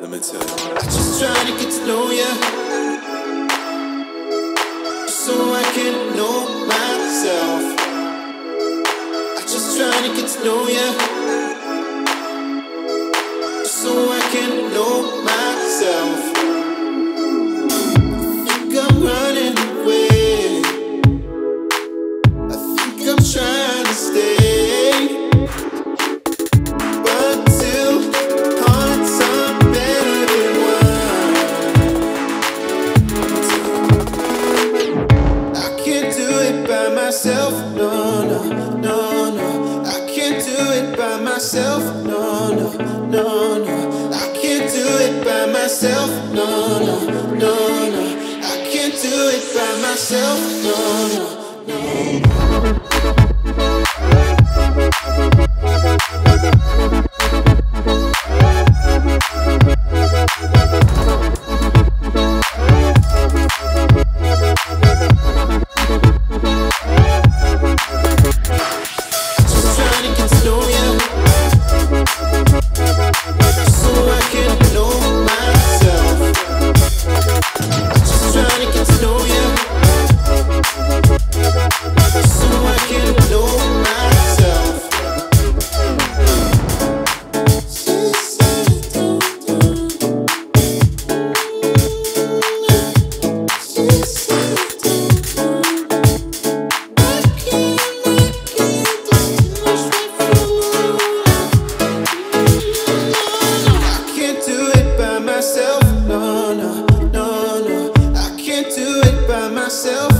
Let me tell you. I just trying to get to know you, Just so I can know myself. I'm just trying to get to know you. myself. No, no, no. myself.